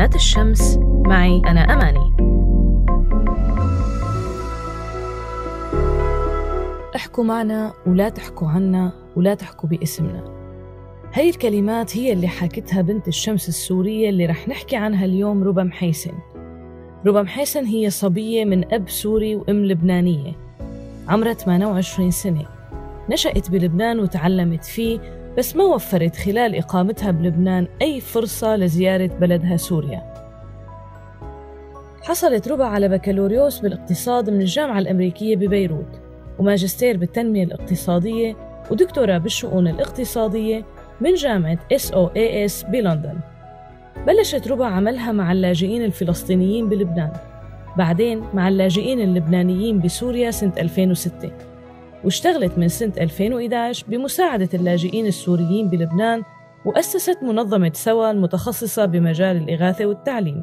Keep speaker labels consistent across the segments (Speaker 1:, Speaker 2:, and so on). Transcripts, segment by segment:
Speaker 1: بنات الشمس. معي أنا أماني. احكوا معنا ولا تحكوا عنا ولا تحكوا باسمنا. هاي الكلمات هي اللي حكتها بنت الشمس السورية اللي رح نحكي عنها اليوم ربا محيسن ربا محيسن هي صبية من أب سوري وأم لبنانية. عمرها 28 سنة. نشأت بلبنان وتعلمت فيه بس ما وفرت خلال إقامتها بلبنان أي فرصة لزيارة بلدها سوريا. حصلت ربع على بكالوريوس بالاقتصاد من الجامعة الأمريكية ببيروت وماجستير بالتنمية الاقتصادية ودكتوراه بالشؤون الاقتصادية من جامعة SOAS بلندن. بلشت ربع عملها مع اللاجئين الفلسطينيين بلبنان بعدين مع اللاجئين اللبنانيين بسوريا سنة 2006 واشتغلت من سنة 2011 بمساعدة اللاجئين السوريين بلبنان وأسست منظمة سوا المتخصصة بمجال الإغاثة والتعليم.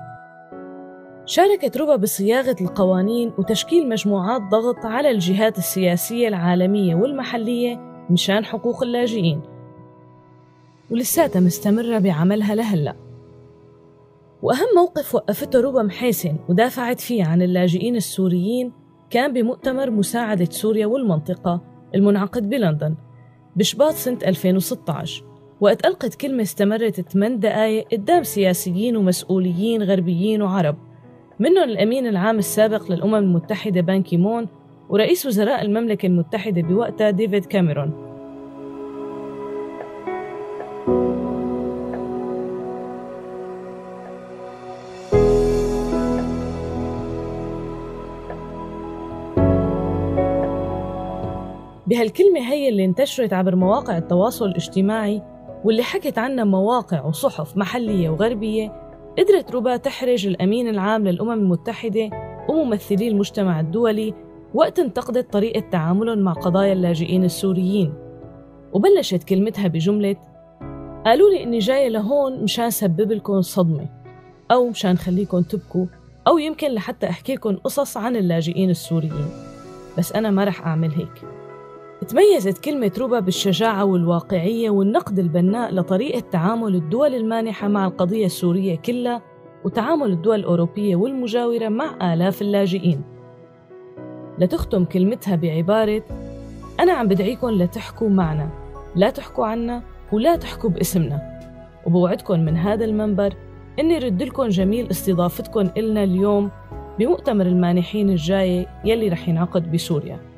Speaker 1: شاركت ربا بصياغة القوانين وتشكيل مجموعات ضغط على الجهات السياسية العالمية والمحلية مشان حقوق اللاجئين. ولساتها مستمرة بعملها لهلأ. وأهم موقف وقفته ربا محيسن ودافعت فيه عن اللاجئين السوريين كان بمؤتمر مساعدة سوريا والمنطقة المنعقد بلندن بشباط سنة 2016 وقت ألقت كلمة استمرت 8 دقايق قدام سياسيين ومسؤوليين غربيين وعرب منهم الأمين العام السابق للأمم المتحدة بان كيمون ورئيس وزراء المملكة المتحدة بوقتها ديفيد كاميرون. بهالكلمة هي اللي انتشرت عبر مواقع التواصل الاجتماعي واللي حكت عنها مواقع وصحف محلية وغربية قدرت روبا تحرج الأمين العام للأمم المتحدة وممثلي المجتمع الدولي وقت انتقدت طريقة تعاملهم مع قضايا اللاجئين السوريين. وبلشت كلمتها بجملة قالوا لي إني جاية لهون مشان سبب لكم صدمة أو مشان خليكم تبكوا أو يمكن لحتى أحكي لكم قصص عن اللاجئين السوريين بس أنا ما رح أعمل هيك. تميزت كلمة روبا بالشجاعة والواقعية والنقد البناء لطريقة تعامل الدول المانحة مع القضية السورية كلها وتعامل الدول الأوروبية والمجاورة مع آلاف اللاجئين. لتختم كلمتها بعبارة أنا عم بدعيكم لتحكوا معنا. لا تحكوا عنا ولا تحكوا باسمنا. وبوعدكم من هذا المنبر إني رد لكم جميل استضافتكم إلنا اليوم بمؤتمر المانحين الجاي يلي رح ينعقد بسوريا.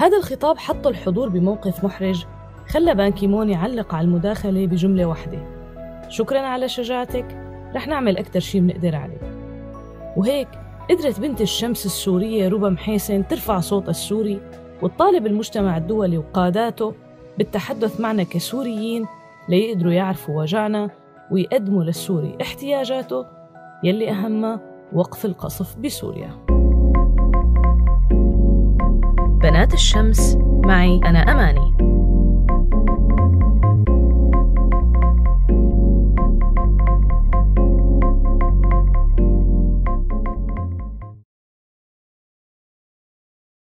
Speaker 1: هذا الخطاب حط الحضور بموقف محرج خلى بانكيمون يعلق على المداخلة بجملة واحدة. شكرا على شجاعتك. رح نعمل أكثر شيء بنقدر عليه وهيك قدرت بنت الشمس السورية ربا محيسن ترفع صوت السوري وتطالب المجتمع الدولي وقاداته بالتحدث معنا كسوريين ليقدروا يعرفوا وجعنا ويقدموا للسوري احتياجاته يلي أهمها وقف القصف بسوريا. بنات الشمس. معي أنا أماني.